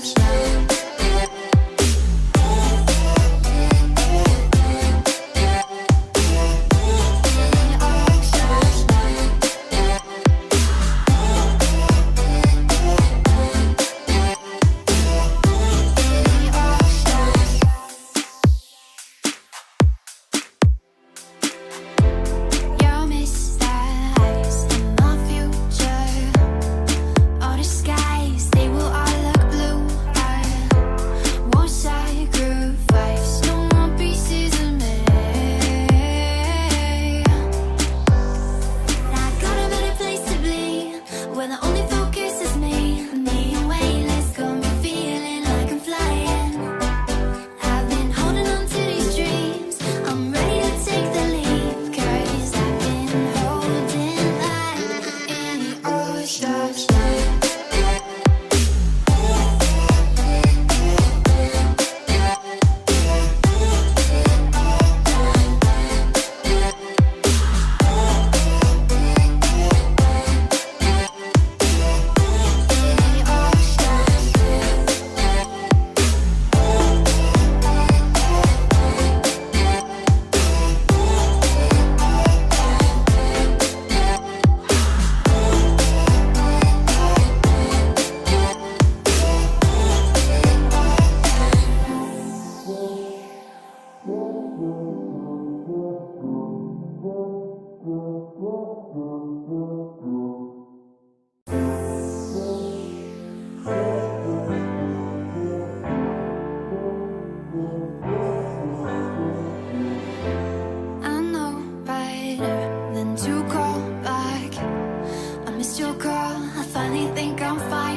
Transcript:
touchdown. think I'm fine.